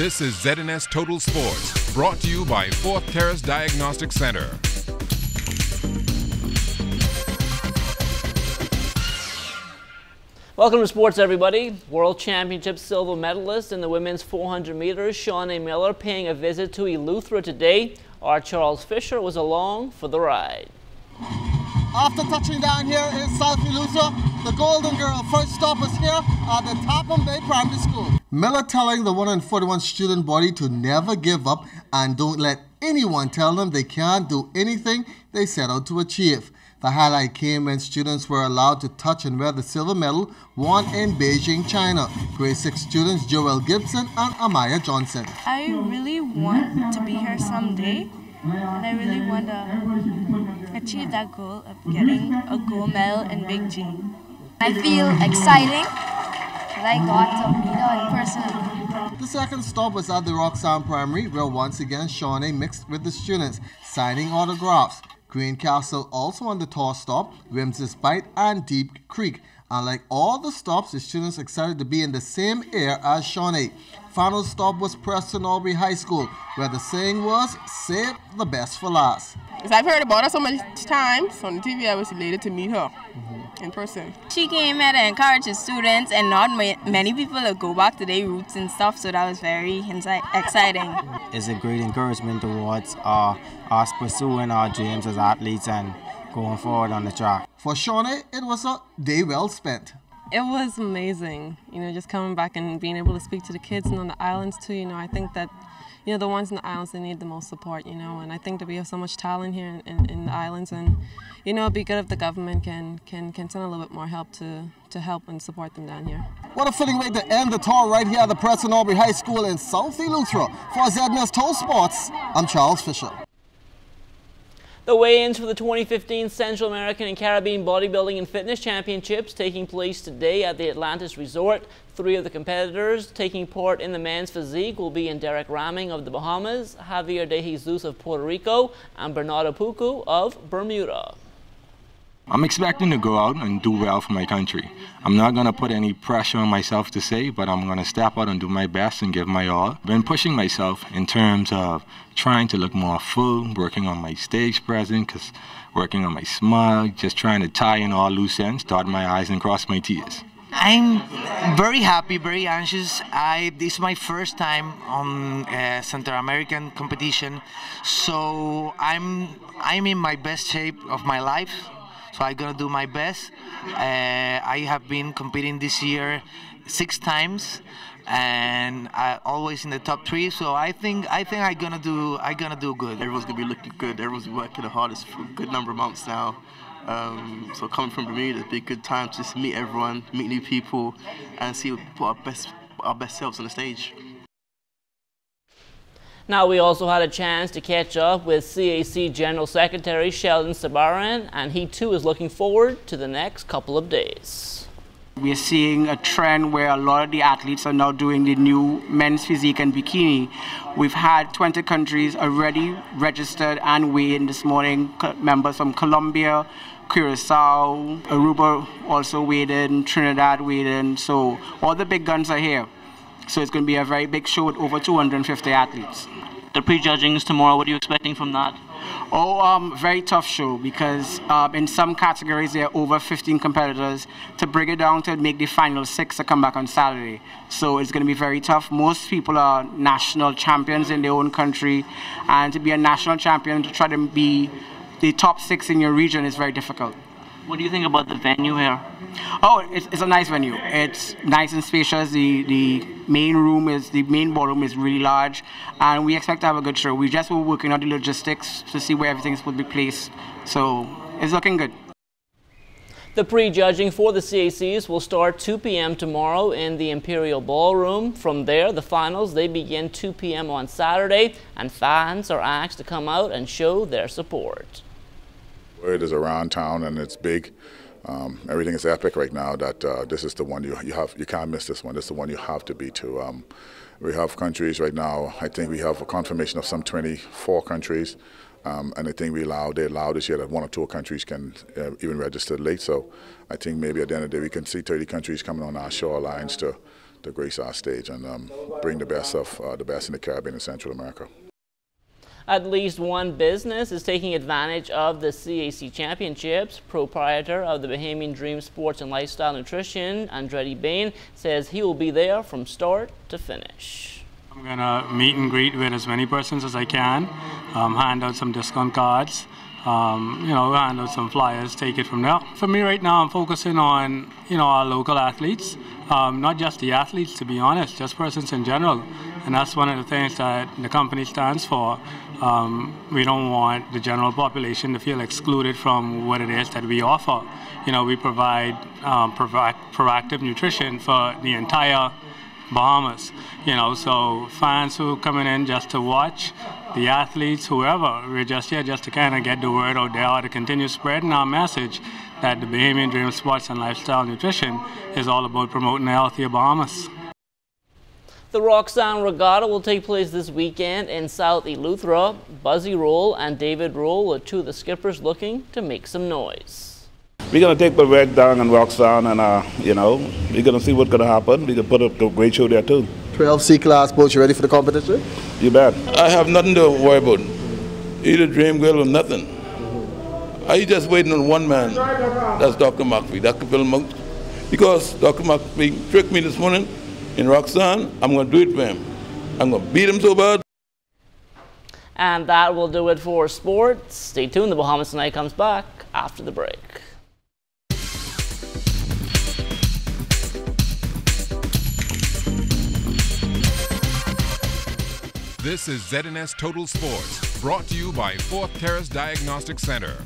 This is ZNS Total Sports, brought to you by Fourth Terrace Diagnostic Center. Welcome to sports, everybody. World Championship silver medalist in the women's 400 meters, Shaunae Miller, paying a visit to Eleuthera today. Our Charles Fisher was along for the ride. After touching down here in South Eleuthera, the Golden Girl first stop was here at the Tarpum Bay Primary School. Miller telling the 141 student body to never give up and don't let anyone tell them they can't do anything they set out to achieve. The highlight came when students were allowed to touch and wear the silver medal won in Beijing, China. Grade 6 students Joel Gibson and Amaya Johnson. I really want to be here someday, and I really want to achieve that goal of getting a gold medal in Beijing. I feel exciting that I got to meet her in person. The second stop was at the Rock Sound Primary, where once again Shaunae mixed with the students, signing autographs. Greencastle also on the tour stop, Wemyss Bight and Deep Creek. And like all the stops, the students excited to be in the same air as Shaunae. Final stop was Preston Albury High School, where the saying was, save the best for last. Because I've heard about her so many times on the TV, I was elated to meet her in person. She came here to encourage the students, and not many people will go back to their roots and stuff, so that was very exciting. It's a great encouragement towards uh, us pursuing our dreams as athletes and going forward on the track. For Shaunae, it was a day well spent. It was amazing, you know, just coming back and being able to speak to the kids and on the islands too. You know, I think that, you know, the ones in the islands they need the most support. You know, and I think that we have so much talent here in, in, the islands, and you know, it'd be good if the government can can can send a little bit more help to to help and support them down here. What a fitting way to end the tour right here at the Preston Albury High School in South Eleuthera. For ZNS Total Sports, I'm Charles Fisher. The weigh-ins for the 2015 Central American and Caribbean Bodybuilding and Fitness Championships taking place today at the Atlantis Resort. Three of the competitors taking part in the men's physique will be in Derek Ramming of the Bahamas, Javier De Jesus of Puerto Rico, and Bernardo Pucu of Bermuda. I'm expecting to go out and do well for my country. I'm not going to put any pressure on myself to say, but I'm going to step out and do my best and give my all. Been pushing myself in terms of trying to look more full, working on my stage presence, cause working on my smile, just trying to tie in all loose ends, dot my I's and cross my T's. I'm very happy, very anxious. I this is my first time on uh, Central American competition, so I'm I'm in my best shape of my life. So I'm gonna do my best. Uh, I have been competing this year six times, and I always in the top three. So I think I think I'm gonna do I'm gonna do good. Everyone's gonna be looking good. Everyone's working the hardest for a good number of months now. Um, so coming from Bermuda, it'd be a good time to just meet everyone, meet new people, and see what our best our best selves on the stage. Now, we also had a chance to catch up with CAC General Secretary Sheldon Sabaran, and he too is looking forward to the next couple of days. We are seeing a trend where a lot of the athletes are now doing the new men's physique and bikini. We've had 20 countries already registered and weighed in this morning. Members from Colombia, Curacao, Aruba also weighed in, Trinidad weighed in. So all the big guns are here. So it's going to be a very big show with over 250 athletes. The prejudging is tomorrow. What are you expecting from that? Oh, um, very tough show because um, in some categories there are over 15 competitors. To bring it down to make the final six to come back on Saturday. So it's going to be very tough. Most people are national champions in their own country, and to be a national champion to try to be the top six in your region is very difficult. What do you think about the venue here? Oh, it's, it's a nice venue. It's nice and spacious. The the main room is the main ballroom is really large, and we expect to have a good show. We just were working on the logistics to see where everything's would be placed. So it's looking good. The prejudging for the CACs will start 2 p.m. tomorrow in the Imperial Ballroom. From there, the finals they begin 2 p.m. on Saturday, and fans are asked to come out and show their support. Word is around town and it's big. Um, everything is epic right now. That uh, this is the one you you have you can't miss this one. This is the one you have to be to. Um, we have countries right now. I think we have a confirmation of some 24 countries, um, and I think we allow they allow this year that one or two countries can uh, even register late. So I think maybe at the end of the day we can see 30 countries coming on our shorelines to to grace our stage and um, bring the best of uh, the best in the Caribbean and Central America. At least one business is taking advantage of the CAC Championships. Proprietor of the Bahamian Dream Sports and Lifestyle Nutrition, Andretti Bain, says he will be there from start to finish. I'm going to meet and greet with as many persons as I can, um, hand out some discount cards, um, you know, hand out some flyers, take it from there. For me right now, I'm focusing on, you know, our local athletes, um, not just the athletes, to be honest, just persons in general. And that's one of the things that the company stands for. Um, we don't want the general population to feel excluded from what it is that we offer. You know, we provide um, proactive nutrition for the entire Bahamas. You know, so fans who are coming in just to watch, the athletes, whoever, we're just here just to kind of get the word out there or to continue spreading our message that the Bahamian Dream Sports and Lifestyle Nutrition is all about promoting a healthier Bahamas. The Rock Sound Regatta will take place this weekend in South Eleuthera. Buzzy Rolle and David Rolle are two of the skippers looking to make some noise. We're going to take the red down and Rock Sound, and, uh, you know, we're going to see what's going to happen. We can put up a great show there, too. 12 C class boats, you ready for the competition? You bet. I have nothing to worry about. Either Dream Girl or nothing. I just waiting on one man. That's Dr. McPhee, Dr. Phil Monk. Because Dr. McPhee tricked me this morning in Rock Sound, I'm going to do it for him. I'm going to beat him so bad. And that will do it for sports. Stay tuned. The Bahamas Tonight comes back after the break. This is ZNS Total Sports, brought to you by Fourth Terrace Diagnostic Center.